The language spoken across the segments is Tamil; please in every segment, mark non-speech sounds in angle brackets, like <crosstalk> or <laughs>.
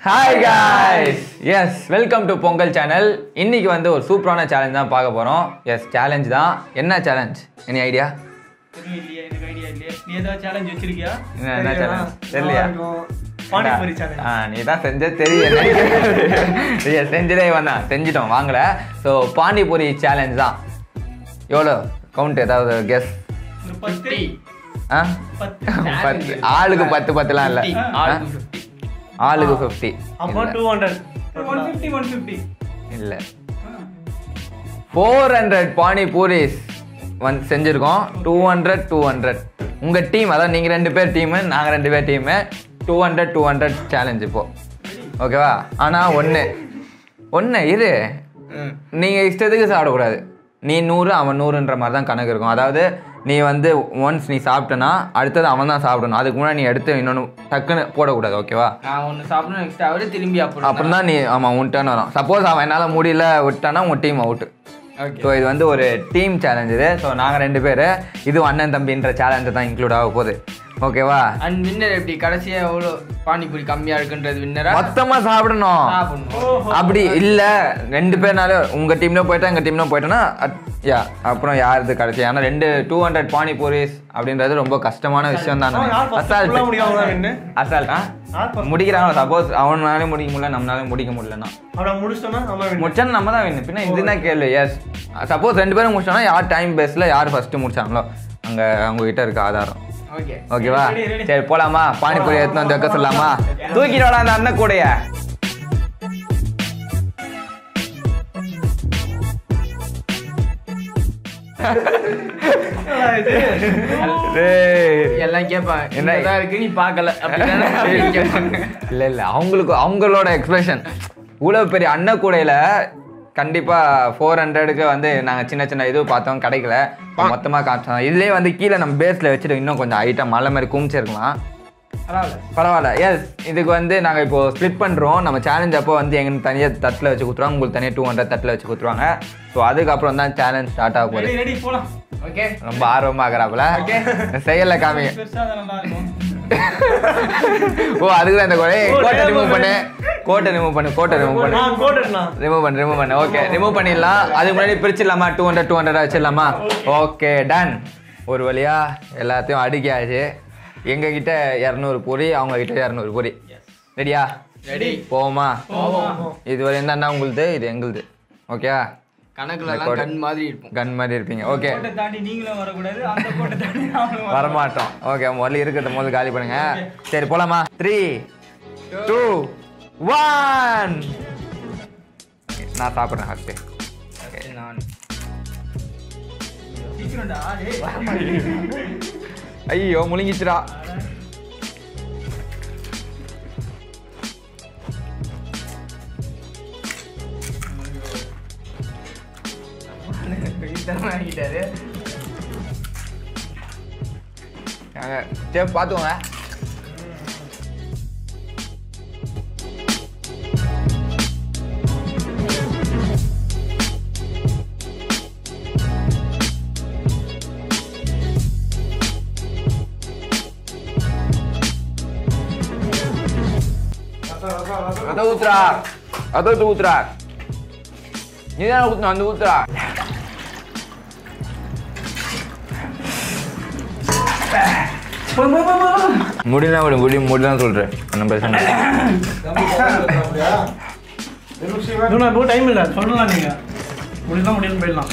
Hi guys yes welcome to Pongal channel இன்னைக்கு வந்து ஒரு சூப்பரான சேலஞ்ச் தான் பார்க்க போகிறோம் எஸ் சேலஞ்ச் தான். என்ன சேலஞ்ச் எனி ஐடியா எதுவும் இல்லையே எனக்கு ஐடியா இல்லையே. நீ ஏதாவது சேலஞ்ச் வச்சிருக்கியா? என்ன சேலஞ்ச் தெரியலையா? பானிபூரி சேலஞ்ச் ஆ நீ தான் செஞ்ச <laughs> Yes, செஞ்சதே வந்தான் செஞ்சிட்டோம் வாங்கல. ஸோ பானிபூரி சேலஞ்ச் தான். எவ்வளோ கவுண்ட் ஏதாவது கெஸ் ஆளுக்கு பத்து பத்துலாம் இல்லை. ஆளுக்கு ஃபிஃப்டி அப்போ two hundred one fifty one fifty இல்லை. ஃபோர் ஹண்ட்ரட் பானிபூரிஸ் வந்து செஞ்சுருக்கோம். டூ ஹண்ட்ரட் டூ ஹண்ட்ரட் உங்கள் டீம் அதான் நீங்கள் ரெண்டு பேர் டீமு நாங்கள் ரெண்டு பேர் team two hundred two hundred challenge இப்போ. ஓகேவா ஆனால் ஒன்று ஒன்று இரு நீங்கள் இஷ்டத்துக்கு சாப்பிடக்கூடாது. நீ நூறு அவன் நூறுன்ற மாதிரி தான் கணக்கு இருக்கும். அதாவது நீ வந்து ஒன்ஸ் நீ சாப்பிட்டனா அடுத்தது அவன் தான் சாப்பிடணும். அதுக்கு முன்னாடி நீ எடுத்து இன்னொன்று டக்குன்னு போடக்கூடாது ஓகேவா நான் ஒன்று சாப்பிடணும் நெக்ஸ்ட் அவரு திரும்பி அப்புறம் அப்புறம் தான் நீ ஆமாம் உன் டர்ன் வரும். சப்போஸ் அவன் என்னால் முடியல விட்டானா உன் டீம் அவுட்டு ஸோ இது வந்து ஒரு டீம் சேலஞ்ச் இது. ஸோ நாங்கள் ரெண்டு பேர் இது அண்ணன் தம்பின்ற சேலஞ்சு தான் இன்க்ளூட் ஆக போகுது. ஓகேவா? அண்ட் வின்னர் எப்படி? கடைசியா எவ்வளோ பானிபூரி கம்மியா இருக்குன்றது வின்னரா மொத்தமாக சாப்பிடணும். அப்படி இல்லை ரெண்டு பேர்னால உங்கள் டீம்ல போயிட்டா எங்கள் டீம்ல போயிட்டோன்னா யா அப்புறம் யாருது கடைசி? ஆனால் ரெண்டு டூ ஹண்ட்ரட் பானிபூரிஸ் அப்படின்றது ரொம்ப கஷ்டமான விஷயம் தான். அசால்ட் முடிக்கிறாங்க சப்போஸ் அவனாலே முடிக்க முடியல நம்மளால முடிக்க முடியலன்னா. முடிச்சா நம்ம தான் வேணும் பின்ன இதுனா கேள்வி எஸ் சப்போஸ் ரெண்டு பேரும் முடிச்சோம்னா யார் டைம் பேஸில் யார் ஃபர்ஸ்ட் முடிச்சாங்களோ? அங்கே அவங்க கிட்ட இருக்க ஆதாரம். ஓகேவா. சரி போலாமா? பானிபூரி எடுத்து வந்து வைக்க சொல்லலாமா தூக்கிட்டு அந்த அண்ணன் கூடைய. எல்லாம் கேட்பாங்க என்ன? என்னதான் இருக்கு நீ பார்க்கல. <laughs> இல்ல இல்ல. அவங்களுக்கு அவங்களோட எக்ஸ்பிரஷன் இவ்வளவு பெரிய அண்ணன் கூடையில கண்டிப்பா ஃபோர் ஹண்ட்ரடுக்கு வந்து நாங்க சின்ன சின்ன இது பார்த்தோம் கிடைக்கல. மொத்தமா காமிச்சோம். இதுலயே வந்து கீழே நம்ம பேஸ்ல வச்சுட்டு இன்னும் கொஞ்சம் ஐட்டம் மலை மாதிரி குமிச்சிருக்கலாம். பரவாயில்ல. பரவாயில்ல. எஸ் இதுக்கு வந்து நாங்கள் இப்போ ஸ்ப்ளிட் பண்ணுறோம் நம்ம சேலஞ்ச் அப்போ வந்து எங்களுக்கு தனியாக தட்டில் வச்சு கொடுத்துருவாங்க உங்களுக்கு தனியாக டூ ஹண்ட்ரட் தட்டில் வச்சு கொடுத்துருவாங்க ஸோ அதுக்கப்புறம் தான் சேலஞ்ச் ஸ்டார்ட் ஆக போகுது. ரொம்ப ஆர்வமாகறாப்புல செய்யல காமிங்க ஓ அதுக்கு தான் இந்த கோட்டை remove ரிமூவ் பண்ணு. கோட்டை ரிமூவ் பண்ணு கோட்டை ரிமூவ் பண்ணு. ரிமூவ் பண்ணு. ரிமூவ் பண்ணு ஓகே ரிமூவ் பண்ணிடலாம். அதுக்கு முன்னாடி பிரிச்சிடலாமா? டூ ஹண்ட்ரட் டூ ஹண்ட்ரட் வச்சிடலாமா? ஓகே டன் ஒரு வழியா எல்லாத்தையும் அடுக்கியாச்சு. எங்க கிட்ட இரநூறு பூரி அவங்க கிட்ட இரநூறு பூரி. ரெடியா ரெடி போவோமா? போவோம். இது வரையும் தான் உங்களுது இது எங்களுது. ஓகே கணக்குல எல்லாம் கண் மாதிரி இருப்போம் கன் மாதிரி இருப்பீங்க. ஓகே கோட்டை தாண்டி நீங்களும் வரக்கூடாது அந்த கோட்டை தாண்டி நாங்களும் வர வரமாட்டோம். ஓகே முதல்ல இருக்கிறத முதல்ல காலி பண்ணுங்க. சரி போலாமா? த்ரீ டூ ஒன் நான் சாப்பிட்றேன் ஃபஸ்ட்டு நான். ஐயோ முழுங்கிச்சுடா வித்தரமா ஆகிட்டாரு. சரி பார்த்துக்கோங்க. அதை ஊத்துறா அதை ஊத்துறா நீ தானே ஊத்தணும் அந்த ஊத்துறா முடியல விட முடியும் முடியலாம் இல்லை. இன்னும் இப்போ டைம் இல்லை. சொல்லலாம் நீங்க. முடியலாம் முடியல போயிடலாம்.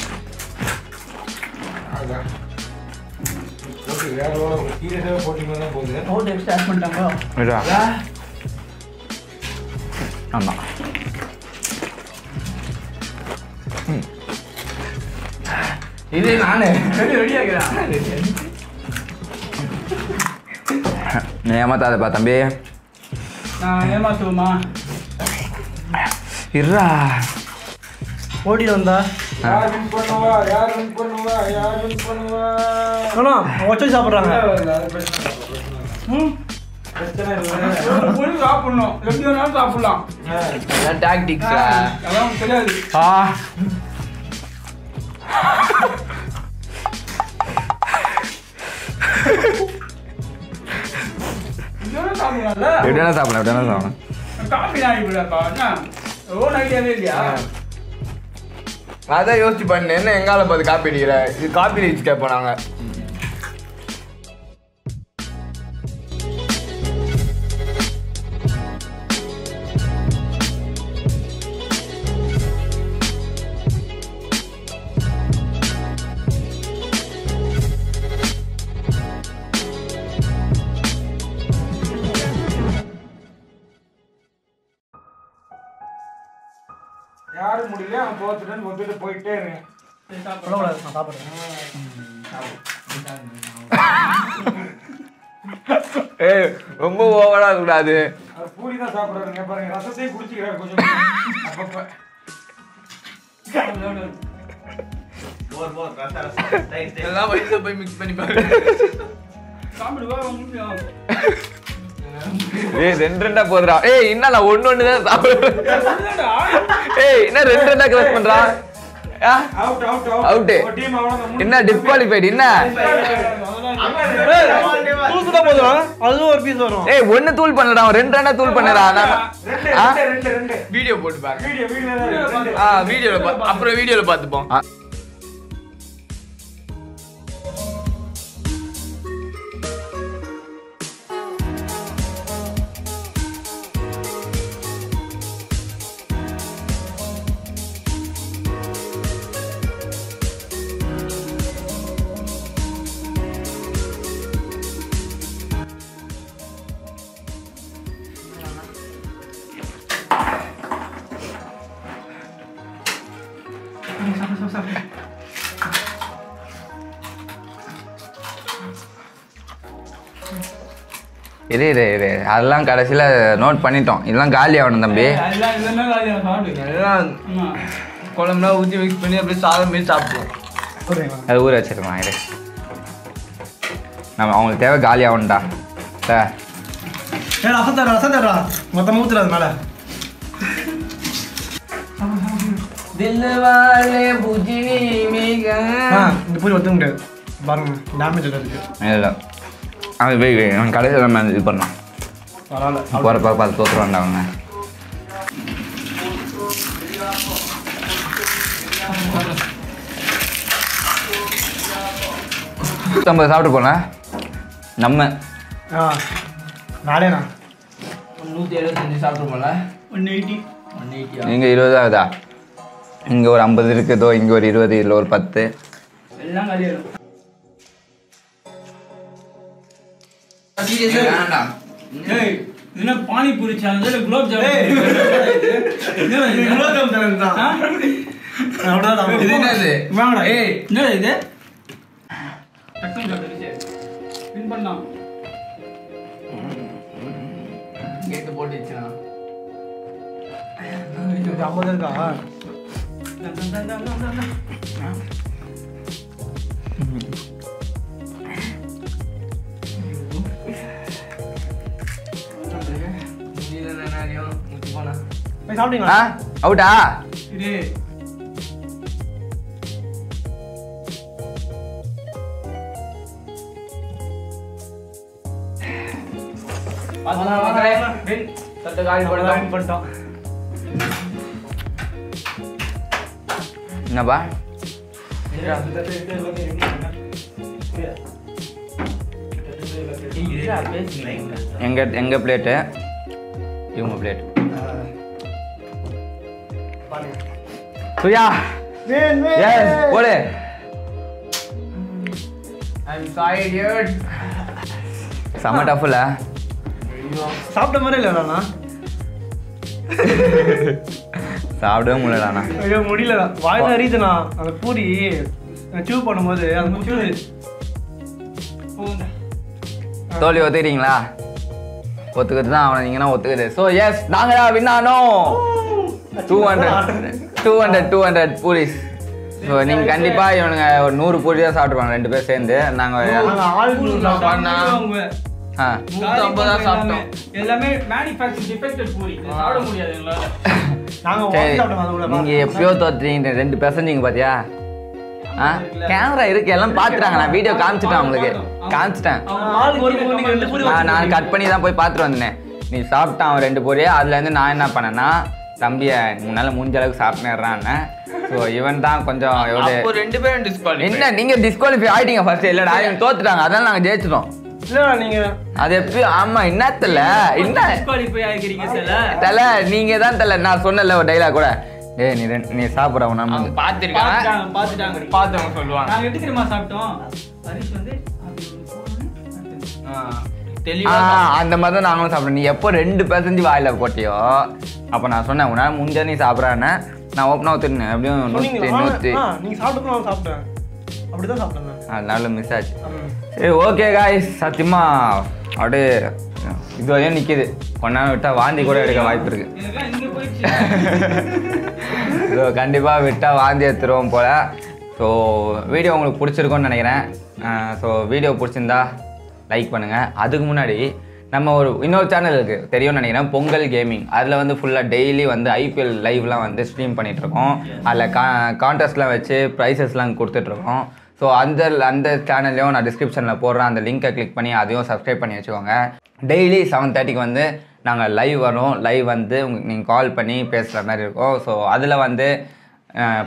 இது. நானு. ரெடியாகிறேன் நீ ஏமாத்தாதப்பா தம்பி நான் ஏமாத்துவோமா இருடா ஓடி வந்தா யார் win பண்ணுவா யார் win பண்ணுவா யார் win பண்ணுவா ஆனா வச்சு சாப்பிட்றாங்க ம் சாப்பிடலாம் சாப்பிடலாம்ல எப்படி வேணா சாப்பிடலாம். எப்படி வேணா சாப்பிடலாம் காப்பி ஆகிவிடாப்பா என்ன ஓன் ஐடியாவே இல்லையா அதான் யோசிச்சு பண்ணு என்ன எங்கால பார்த்து காப்பி அடிக்கிற? இது காப்பி அடிச்சு கேட்போம் நாங்க. தோத்துட்டேன்னு ஒத்துட்டு போயிட்டே இருக்கேன் சொல்லக்கூடாது நான் சாப்பிட்றேன். ஏய் ரொம்ப ஓவரா கூடாது அவர் பூரி தான் சாப்பிடுறாருங்க பாருங்க ரசத்தையும் குடிச்சிக்கிறாரு கொஞ்சம் அப்பப்ப. எல்லாம் வயசுல போய் மிக்ஸ் பண்ணி பாரு. சாப்பிடுவா முடியும் ஏய் ரெண்டு ரெண்டா போதுடா. ஏய் என்ன நான் ஒண்ணு ஒண்ணு தான் சாப்பிடுவேன் இல்லடா. ஏய் என்ன ரெண்டு ரெண்டா கிராஸ் பண்றான் ஆ? அவுட் என்ன டிஸ்குவாலிஃபைட் என்ன? தூக்கு தான் போதும் அதுவும் ஒரு பீஸ் வரும். ஏய் ஒண்ணு தூள் பண்ணடா ரெண்டு ரெண்டா தூள் பண்ணடா வீடியோ போட்டு பாருங்க. வீடியோல அப்புறம் வீடியோல பார்த்துப்போம். இரு இரு இரு அதெல்லாம் கடைசியில நோட் பண்ணிட்டோம் இதெல்லாம் காலி ஆகணும் தம்பி. குழம்புலாம் ஊற்றி மிக்ஸ் பண்ணி அப்படியே சாதம் மாரி சாப்பிடுவோம்? அது ஊற வச்சிருக்கலாம் இரு நம்ம அவங்களுக்கு தேவை காலி ஆகணும்டா சார் ஏய், ரசம் தர்றா, ரசம் தர்றா. மொத்தமா ஊத்துறா அது மேல. புஜினி மிக இந்த பூரி ஒத்துக்க முடியாது. பாருங்க, damage இருக்கு. இல்லை அவன் போய் அவன் கடைசியில் நம்ம இது பரவாயில்ல. போகிறப்ப பார்த்து தோற்றுவான்டா அவங்க நூற்றம்பது சாப்பிட்டு போனேன் நம்ம ஆ, நானேண்ணா. நூற்றி எழுபத்தஞ்சு சாப்பிட்ருப்போம்ல 180. ஒன் இங்கே இருபது ஆகுதா இங்கே ஒரு ஐம்பது இருக்குதோ இங்கே ஒரு இருபது இதில் ஒரு பத்து எல்லாம் காலியாயிடும். வேண்டாம் என்ன பானிபூரி challenge இல்ல குலோப் ஜாமுன் என்னடா இது? ஆ? அவ்வளவுதான் நான் இது என்னது? வாங்கடா. ஏய். என்னடா இது டக்குனு சாப்பிடுச்சு. Win பண்ணலாம். கேட்டு போட்டுச்சுனா இது 50 இருக்கா? தா, தா, தா, தா, win பண்ணிட்டோம். என்னப்பா எங்க எங்க பிளேட்டு இவங்க பிளேட் சுயா Win, win. எஸ் போடு. I'm sorry, dude. செம்ம டஃப்ல சாப்பிட்ட மாதிரி இல்லைண்ணா சாப்பிடவே முடியலண்ணா ஐயோ முடியல. வாயில அறியுதுண்ணா அந்த பூரி. சூ பண்ணும்போது அது முச்சுது தோல்வி ஒத்துக்கிறீங்களா? ஒத்துக்கிட்டு தான் அவனை நீங்கன்னா ஒத்துக்குது. ஸோ எஸ் நாங்களா வின்னானோ two hundred two hundred two hundred puris so நீங்கள் கண்டிப்பாக இவனுங்க ஒரு நூறு பூரி தான் சாப்பிட்ருவாங்க ரெண்டு பேர் சேர்ந்து. நாங்கள். ஆ. நூத்தி ஐம்பது தான் சாப்பிட்டோம். எல்லாமே டிஃபெக்டட் பூரி. சாப்பிட முடியாது எங்களால. நீங்கள் எப்பயோ தோத்துறீங்க ரெண்டு பெசஞ்சிங்க பார்த்தியா ஆ? கேமரா இருக்கு எல்லாம் பார்த்துட்டாங்க நான் வீடியோ காமிச்சிட்டேன் உங்களுக்கு. காமிச்சிட்டேன். நான் நான் கட் பண்ணி தான் போய் பார்த்துட்டு வந்தேன். நீ சாப்பிட்டான் ரெண்டு பொரி அதுலேருந்து நான் என்ன பண்ணேன்னா தம்பியை உன்னால முடிஞ்ச அளவுக்கு சாப்பிட்றான்னு ஸோ இவன் தான் கொஞ்சம் எவ்வளோ அப்போ ரெண்டு பேரும் டிஸ்குவாலிஃபை என்ன நீங்க டிஸ்குவாலிஃபை ஆயிட்டீங்க ஃபர்ஸ்ட் இல்லடா இவங்க தோத்துட்டாங்க. அதனால நாங்க ஜெயிச்சிட்டோம். இல்லடா நீங்க அது எப்படி? ஆமா என்னத்துல? என்ன? டிஸ்குவாலிஃபை ஆகிக்கிறீங்க தல நீங்க தான் தல. நான் சொன்னல ஒரு டைலாக் கூட. டேய் நீ நீ சாப்பிட அவங்க நம்ம பார்த்துருக்காங்க பார்த்துட்டாங்க பார்த்துட்டாங்க பார்த்தவங்க சொல்லுவாங்க. நாங்க எப்படி தெரியுமா சாப்பிட்டோம்? ஹரிஷ் வந்து அது போனோன்னு அடுத்தது. ஆ, ஆ, தெளிவா அந்த மாதிரி தான் நாங்களும் சாப்பிட்டோம் நீ எப்போ ரெண்டு பெர்சன்ட் வாயில போட்டியோ அப்போ நான் சொன்னேன் உன்னால முடிஞ்ச நீ சாப்பிட்றான்னு நான் ஓப்பனாக ஒத்துருந்தேன் எப்படியும் நூற்றி நூற்றி ஆ, நீங்க சாப்பிட்டு நான் சாப்பிட்டேன் அப்படிதான் சாப்பிட்டேன் நான். அதனால மிஸ் ஆச்சு. சரி ஓகே காய்ஸ் சத்தியமா அப்படியே இது வரையும் நிற்கிது கொஞ்ச நேரம் விட்டால் வாந்தி கூட எடுக்க வாய்ப்பு இருக்கு. ஸோ கண்டிப்பாக விட்டால் வாந்தி எடுத்துருவோம் போல். ஸோ வீடியோ உங்களுக்கு பிடிச்சிருக்கும்னு நினைக்கிறேன். ஸோ வீடியோ பிடிச்சிருந்தா லைக் பண்ணுங்கள் அதுக்கு முன்னாடி நம்ம ஒரு இன்னொரு சேனல் இருக்குது தெரியும்னு நினைக்கிறேன். பொங்கல் கேமிங் அதில் வந்து ஃபுல்லாக டெய்லி வந்து ஐபிஎல் லைவ்லாம் வந்து ஸ்ட்ரீம் பண்ணிகிட்ருக்கோம் அதில் கா கான்டெஸ்ட்லாம் வச்சு ப்ரைஸஸ்லாம் கொடுத்துட்ருக்கோம் ஸோ அந்த அந்த சேனல்லையும் நான் டிஸ்கிரிப்ஷனில் போடுறேன். அந்த லிங்க்கை கிளிக் பண்ணி அதையும் சப்ஸ்கிரைப் பண்ணி வச்சுக்கோங்க. டெய்லி செவன் தேர்ட்டிக்கு வந்து நாங்கள் லைவ் வரோம். லைவ் வந்து உங்களுக்கு நீங்கள் கால் பண்ணி பேசுகிற மாதிரி இருக்கும். ஸோ அதில் வந்து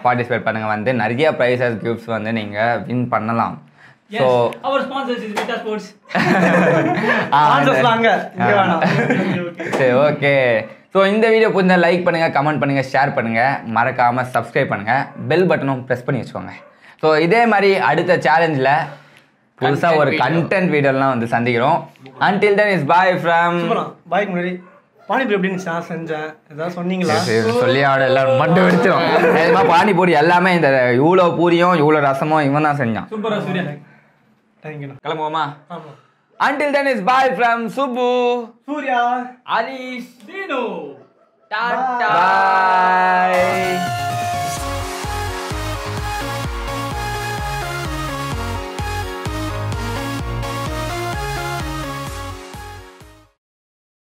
பார்ட்டிசிபேட் பண்ணுங்கள் வந்து நிறைய ப்ரைஸஸ் கிஃப்ட்ஸ் வந்து நீங்கள் வின் பண்ணலாம். ஸோ Sponsors-லாம் அங்க, இங்க வேணாம். சரி ஓகே ஸோ இந்த வீடியோ புரிஞ்சா லைக் பண்ணுங்கள் கமெண்ட் பண்ணுங்கள் ஷேர் பண்ணுங்கள் மறக்காமல் சப்ஸ்கிரைப் பண்ணுங்கள் பெல் பட்டனும் ப்ரெஸ் பண்ணி வச்சுக்கோங்க. ஸோ இதே மாதிரி அடுத்த சேலஞ்சில் புதுசாக ஒரு Content video. கண்டென்ட் வீடியோலாம் வந்து சந்திக்கிறோம். Until then is bye from பாய்க்கு முன்னாடி. பானிபூரி எப்படி இருந்துச்சு நான் செஞ்சேன். ஏதாவது சொன்னீங்களா? சொல்லி ஆட எல்லாரும் மட்டும் அதுமா <laughs> பானிபூரி எல்லாமே இந்த இவ்வளோ பூரியும் இவ்வளோ ரசமும் இவன் தான் செஞ்சான் தேங்க்யூண்ணா கிளம்புவோமா? Until then is bye from Subu Surya. Harish Tata